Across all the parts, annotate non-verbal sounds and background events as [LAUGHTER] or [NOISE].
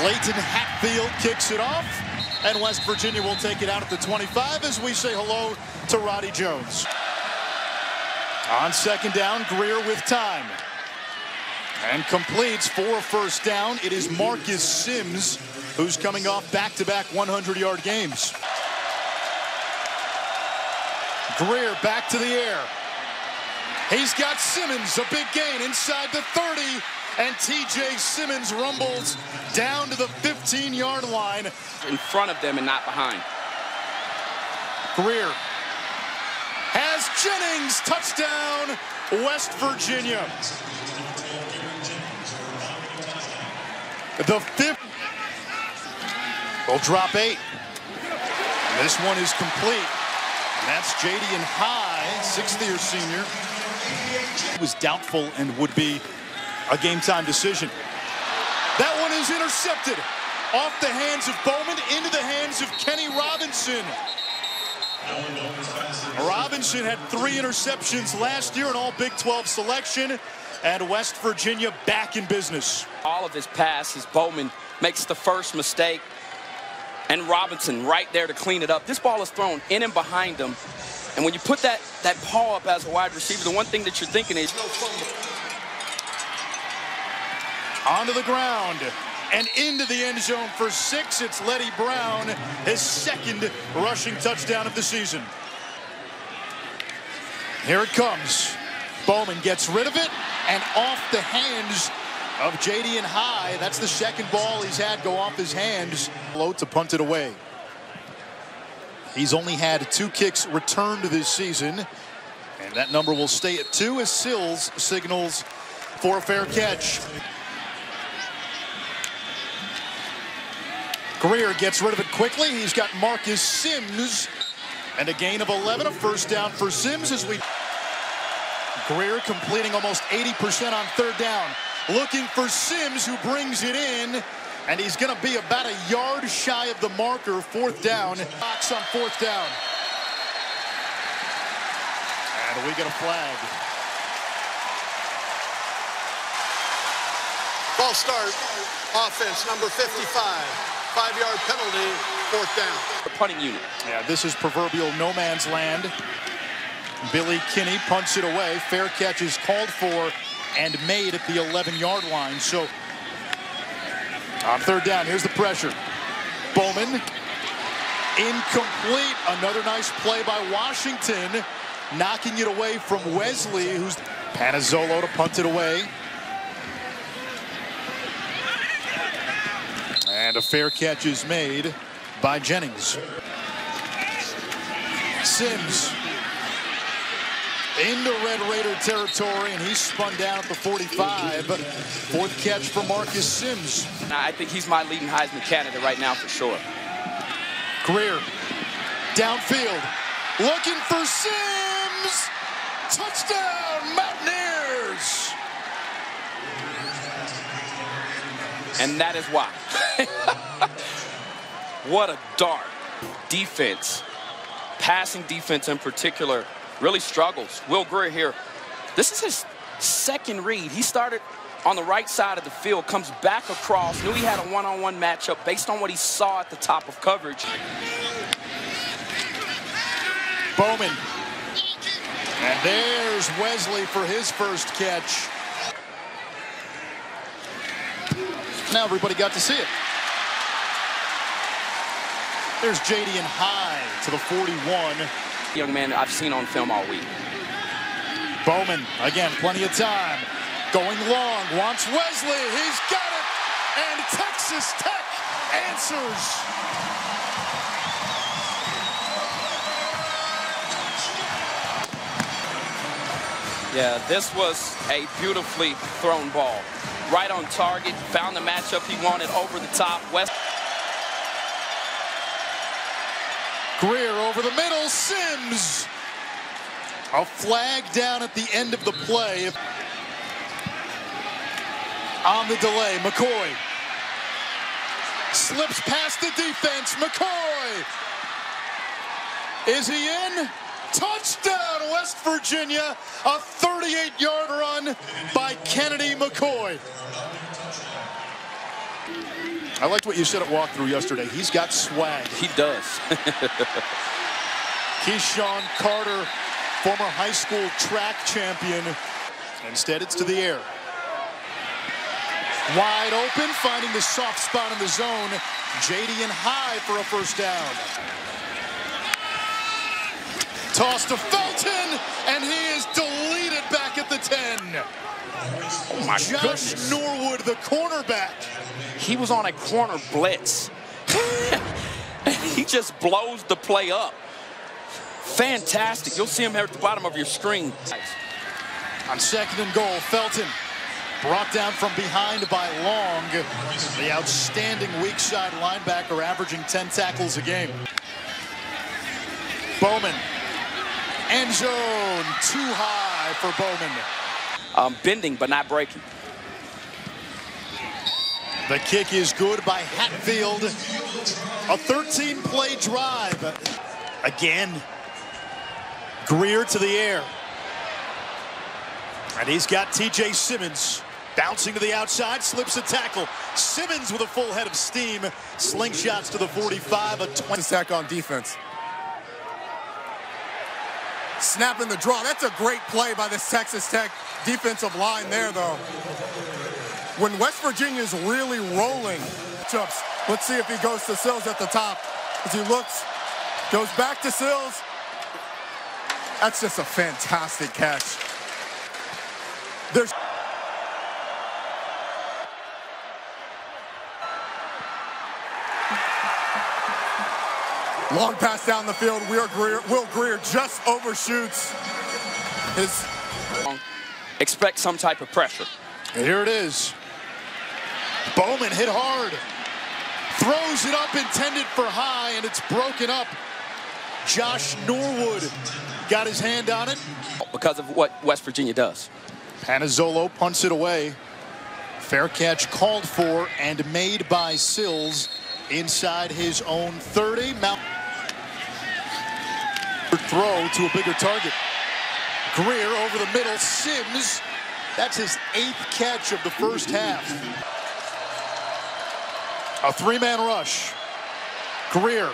Clayton Hatfield kicks it off. And West Virginia will take it out at the 25 as we say hello to Roddy Jones. On second down, Grier with time. And completes for first down. It is Marcus Simms who's coming off back-to-back 100-yard games. Grier back to the air. He's got Simmons, a big gain inside the 30, and TJ Simmons rumbles down to the 15-yard line. In front of them and not behind. Grier has Jennings, touchdown, West Virginia. The fifth will drop eight. This one is complete. And that's Ja'Deion High, sixth-year senior. He was doubtful and would be a game-time decision. That one is intercepted off the hands of Bowman into the hands of Kenny Robinson. Robinson had three interceptions last year, an all Big 12 selection, and West Virginia back in business. All of his passes, Bowman makes the first mistake, and Robinson right there to clean it up. This ball is thrown in and behind him, and when you put that, that paw up as a wide receiver, the one thing that you're thinking is... Onto the ground and into the end zone for six. It's Leddie Brown, his second rushing touchdown of the season. Here it comes. Bowman gets rid of it and off the hands of Ja'Deion High. That's the second ball he's had go off his hands. Low to punt it away. He's only had two kicks returned this season. And that number will stay at two as Sills signals for a fair catch. Grier gets rid of it quickly. He's got Marcus Simms. And a gain of 11, a first down for Simms as we... Grier completing almost 80% on third down. Looking for Simms who brings it in. And he's going to be about a yard shy of the marker, fourth down. Box on fourth down. And we get a flag. Ball start, offense number 55. Five-yard penalty, fourth down. The punting unit. Yeah, this is proverbial no man's land. Billy Kinney punts it away. Fair catch is called for and made at the 11-yard line. So on third down, here's the pressure. Bowman incomplete. Another nice play by Washington, knocking it away from Wesley, who's Panazzolo to punt it away. And a fair catch is made by Jennings. Simms into Red Raider territory, and he's spun down at the 45. Fourth catch for Marcus Simms. I think he's my leading Heisman candidate right now for sure. Grier downfield, looking for Simms. Touchdown, Mountaineers. And that is why. [LAUGHS] what a dart. Defense, passing defense in particular, really struggles. Will Grier here, this is his second read. He started on the right side of the field, comes back across, knew he had a one-on-one -on -one matchup based on what he saw at the top of coverage. Bowman. And there's Wesley for his first catch. Now everybody got to see it. There's Ja'Deion High to the 41. Young man I've seen on film all week. Bowman, again, plenty of time. Going long, wants Wesley. He's got it. And Texas Tech answers. Yeah, this was a beautifully thrown ball. Right on target, found the matchup he wanted over the top. West. Grier over the middle, Simms. A flag down at the end of the play. On the delay, McCoy. Slips past the defense, McCoy. Is he in? Touchdown, West Virginia. A 38-yard run by Kennedy McCoy. I liked what you said at walkthrough yesterday. He's got swag. He does. [LAUGHS] KeSean Carter, former high school track champion. Instead, it's to the air. Wide open, finding the soft spot in the zone. Ja'Deion high for a first down. Toss to Felton, and he is deleted back at the 10. oh my Josh goodness. Norwood, the cornerback. He was on a corner blitz. [LAUGHS] he just blows the play up. Fantastic. You'll see him here at the bottom of your screen. On second and goal, Felton brought down from behind by Long, the outstanding weak side linebacker averaging 10 tackles a game. Bowman, end zone, too high for Bowman. Um, bending but not breaking. The kick is good by Hatfield. A 13-play drive. Again, Grier to the air. And he's got TJ Simmons bouncing to the outside, slips a tackle. Simmons with a full head of steam, slingshots to the 45, a 20. Sack on defense. Snapping the draw. That's a great play by this Texas Tech defensive line there, though. When West Virginia's really rolling, chops. Let's see if he goes to Sills at the top. As he looks, goes back to Sills. That's just a fantastic catch. There's long pass down the field. Will Grier, Will Grier just overshoots his Expect some type of pressure. And here it is. Bowman hit hard. Throws it up, intended for high, and it's broken up. Josh Norwood got his hand on it. because of what West Virginia does. Panazzolo punts it away. Fair catch called for and made by Sills inside his own 30. Mount throw to a bigger target. Grier over the middle. Simms. That's his eighth catch of the first half. A three-man rush. Grier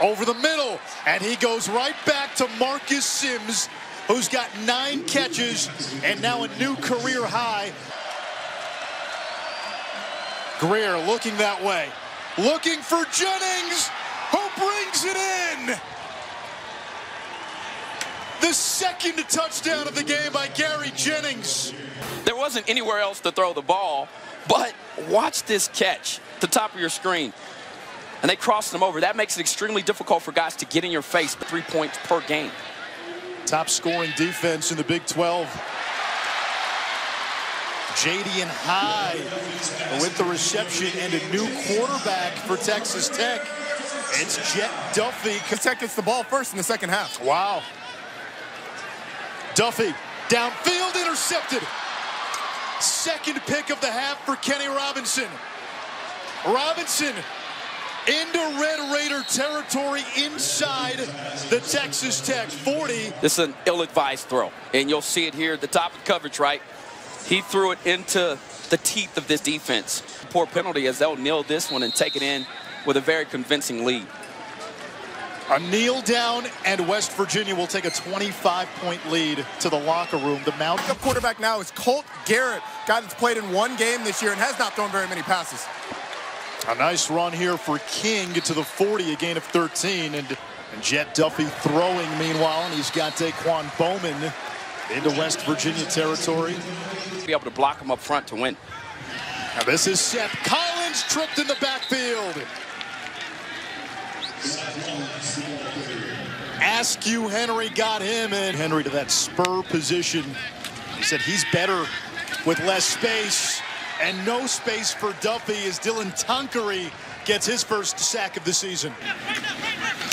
over the middle, and he goes right back to Marcus Simms, who's got nine catches and now a new career high. Grier looking that way, looking for Jennings, who brings it in. The second touchdown of the game by Gary Jennings. There wasn't anywhere else to throw the ball, but watch this catch, the top of your screen. And they crossed them over. That makes it extremely difficult for guys to get in your face, three points per game. Top scoring defense in the Big 12. Ja'Deion High with the reception and a new quarterback for Texas Tech. It's Jett Duffey. Tech gets the ball first in the second half. Wow. Duffey downfield intercepted. Second pick of the half for Kenny Robinson. Robinson into Red Raider territory inside the Texas Tech 40. This is an ill-advised throw, and you'll see it here at the top of coverage, right? He threw it into the teeth of this defense. Poor penalty as they'll kneel this one and take it in with a very convincing lead. A kneel down, and West Virginia will take a 25-point lead to the locker room. The Mount Backup quarterback now is Colt Garrett, guy that's played in one game this year and has not thrown very many passes. A nice run here for King to the 40, a gain of 13. And, and Jett Duffey throwing meanwhile, and he's got Daquan Bowman into West Virginia territory. Be able to block him up front to win. Now this is Seth Collins tripped in the backfield. Askew Henry got him and Henry to that spur position. He said he's better with less space and no space for Duffey as Dylan Tonkery gets his first sack of the season.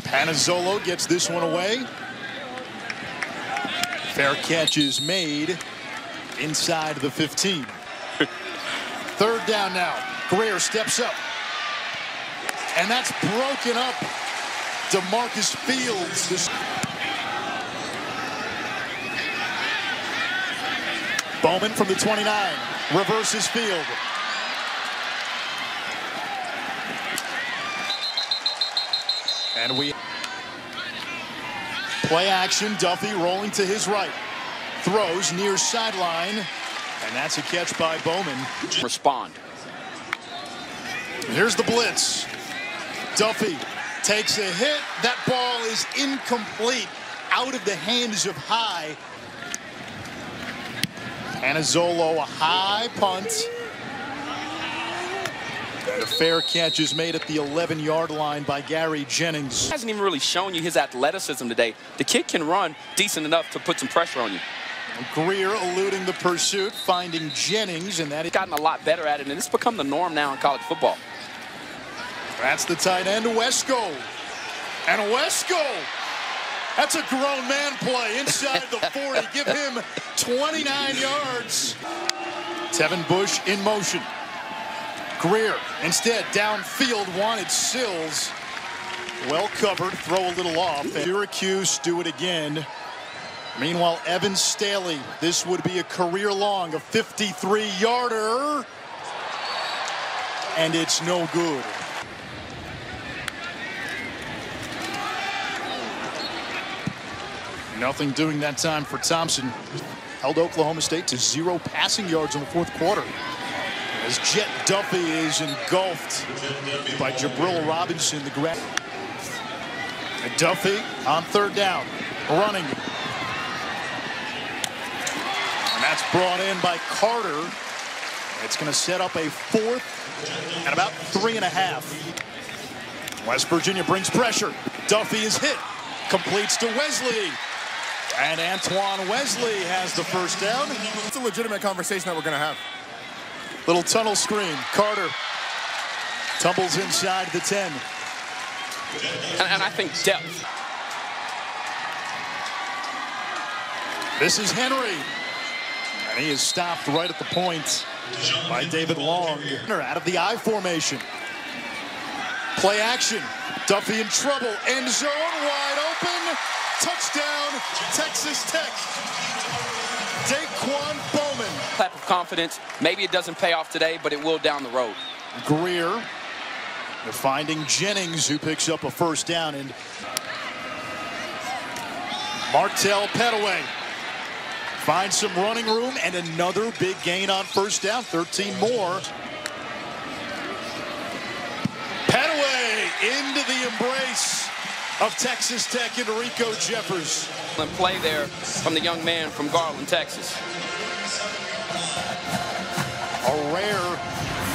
Panazzolo gets this one away. Fair catch is made inside the 15. Third down now. Grier steps up. And that's broken up. DeMarcus Fields. Bowman from the 29, reverses field. And we play action, Duffey rolling to his right. Throws near sideline, and that's a catch by Bowman. Respond. Here's the blitz. Duffey takes a hit. That ball is incomplete. Out of the hands of High. Anazolo, a high punt. And a fair catch is made at the 11-yard line by Gary Jennings. He Hasn't even really shown you his athleticism today. The kid can run decent enough to put some pressure on you. Grier eluding the pursuit, finding Jennings, and that He's gotten a lot better at it, and it's become the norm now in college football. That's the tight end, Wesco. And Wesco, that's a grown man play inside the 40. Give him 29 yards. Tevin Bush in motion. Grier instead downfield wanted Sills. Well covered, throw a little off. Syracuse do it again. Meanwhile, Evan Staley, this would be a career long, a 53 yarder. And it's no good. Nothing doing that time for Thompson. Held Oklahoma State to zero passing yards in the fourth quarter. As Jett Duffey is engulfed by Jabril Robinson, the grab. And Duffey on third down, running. And that's brought in by Carter. It's going to set up a fourth and about three and a half. West Virginia brings pressure. Duffey is hit. Completes to Wesley. And Antoine Wesley has the first down. It's a legitimate conversation that we're going to have. Little tunnel screen. Carter tumbles inside the 10. And, and I think depth. This is Henry. And he is stopped right at the point by David Long. Out of the I formation. Play action. Duffey in trouble. End zone wide open. Touchdown, Texas Tech. Daquan Bowman. Clap of confidence. Maybe it doesn't pay off today, but it will down the road. Grier. They're finding Jennings, who picks up a first down. And Martell Pettaway finds some running room and another big gain on first down. 13 more. Pettaway into the embrace of Texas Tech and Rico Jeffers. And play there from the young man from Garland, Texas. A rare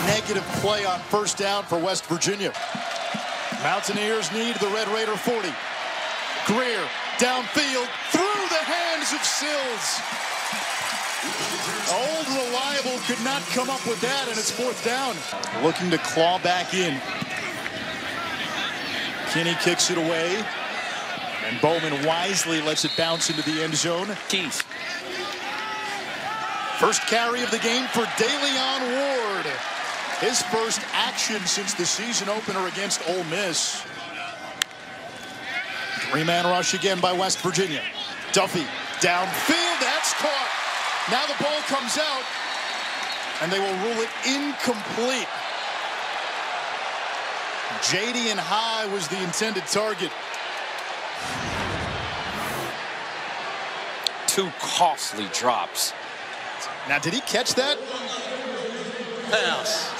negative play on first down for West Virginia. Mountaineers need the Red Raider 40. Grier downfield through the hands of Sills. Old Reliable could not come up with that, and it's fourth down. Looking to claw back in. Kinney kicks it away. And Bowman wisely lets it bounce into the end zone. Keith. First carry of the game for Da'Leon Ward. His first action since the season opener against Ole Miss. Three-man rush again by West Virginia. Duffey downfield. That's caught. Now the ball comes out, and they will rule it incomplete. Ja'Deion High was the intended target. Two costly drops. Now, did he catch that? Pass.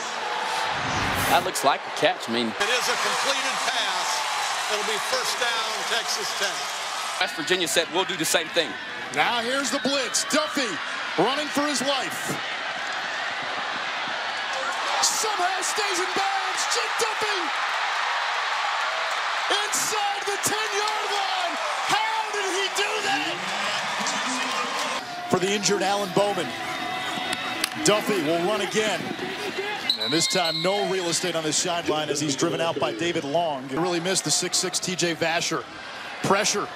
That looks like a catch. I mean, It is a completed pass. It'll be first down, Texas Tech. West Virginia said, we'll do the same thing. Now here's the blitz. Duffey running for his life. Somehow stays in bounds. Jake Duffey inside the 10-yard line. How did he do that? For the injured Alan Bowman. Duffey will run again. And this time, no real estate on the sideline as he's driven out by David Long. Really missed the 6'6 TJ Vasher. Pressure.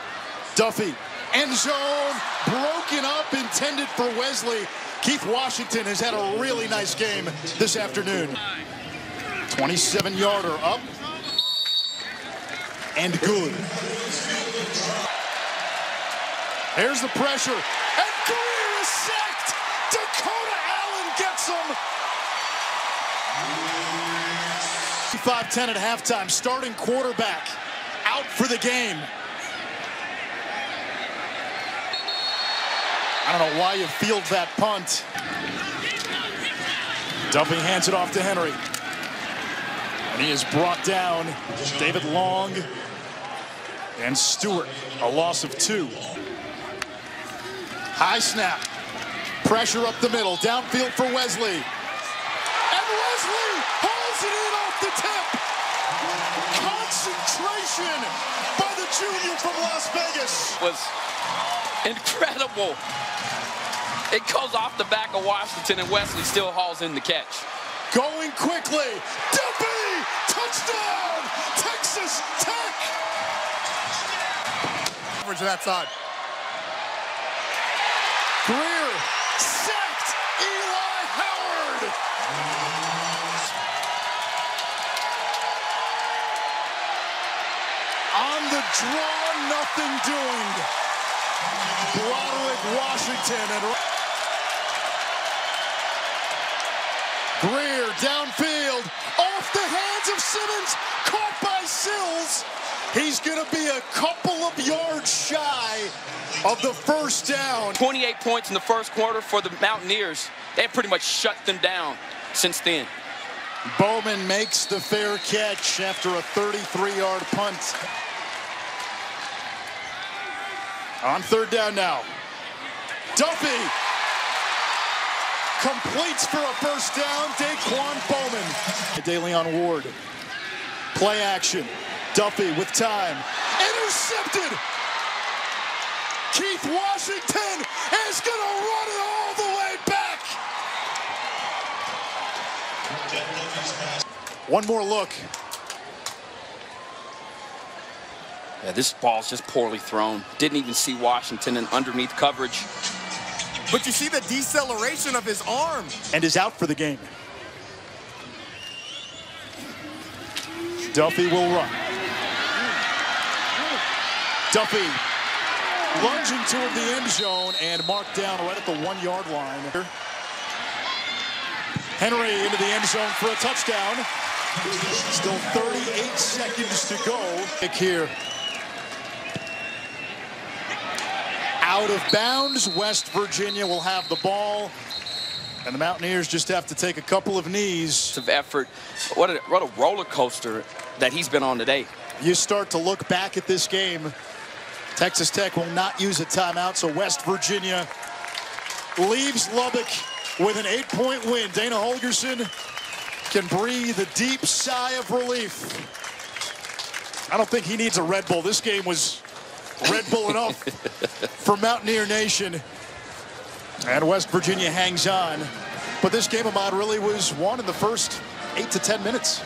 Duffey. End zone. Broken up. Intended for Wesley. Keith Washington has had a really nice game this afternoon. 27-yarder up. And good. Here's the pressure. And Grier is sacked. Dakota Allen gets him. 5-10 at halftime. Starting quarterback out for the game. I don't know why you field that punt. Duffey hands it off to Henry. And he is brought down. David Long and Stewart. A loss of two. High snap. Pressure up the middle. Downfield for Wesley. And Wesley holds it in off the tip. Concentration by the junior from Las Vegas. Was incredible. It goes off the back of Washington, and Wesley still hauls in the catch. Going quickly. Touchdown! Texas Tech! Coverage to that side. Grier sacked Eli Howard. On the draw, nothing doing. Broderick Washington and Grier downfield, off the hands of Simmons, caught by Sills. He's going to be a couple of yards shy of the first down. 28 points in the first quarter for the Mountaineers. They have pretty much shut them down since then. Bowman makes the fair catch after a 33-yard punt. On third down now. Duffey completes for a first down. Daquan Bowman. Da'Leon Ward. Play action. Duffey with time. Intercepted. Keith Washington is going to run it all the way back. One more look. Yeah, this ball's just poorly thrown. Didn't even see Washington in underneath coverage. But you see the deceleration of his arm. and is out for the game. Duffey will run. Duffey lunging toward the end zone and marked down right at the one yard line. Henry into the end zone for a touchdown. Still 38 seconds to go. Kick here. Out of bounds. West Virginia will have the ball. And the Mountaineers just have to take a couple of knees. Of effort. What a, what a roller coaster that he's been on today. You start to look back at this game. Texas Tech will not use a timeout, so West Virginia leaves Lubbock with an eight-point win. Dana Holgorsen can breathe a deep sigh of relief. I don't think he needs a Red Bull. This game was Red Bull enough [LAUGHS] for Mountaineer Nation. And West Virginia hangs on. But this game, Ahmad, really was won in the first eight to 10 minutes.